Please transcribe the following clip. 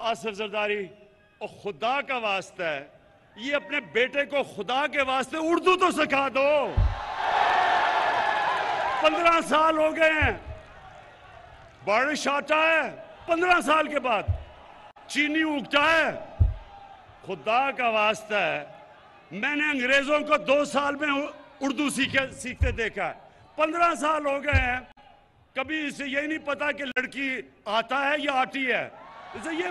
आसिफ जरदारी और खुदा का वास्ता है। ये अपने बेटे को खुदा के वास्ते उर्दू तो सिखा दो। पंद्रह साल हो गए हैं। बारिश आता है, पंद्रह साल के बाद। चीनी उगता है। खुदा का वास्ता है। मैंने अंग्रेज़ों को दो साल में उर्दू सीखे सीखते देखा है। पंद्रह साल हो गए हैं। कभी इसे यही नहीं पता कि लड़की आता है या आती है। इसे ये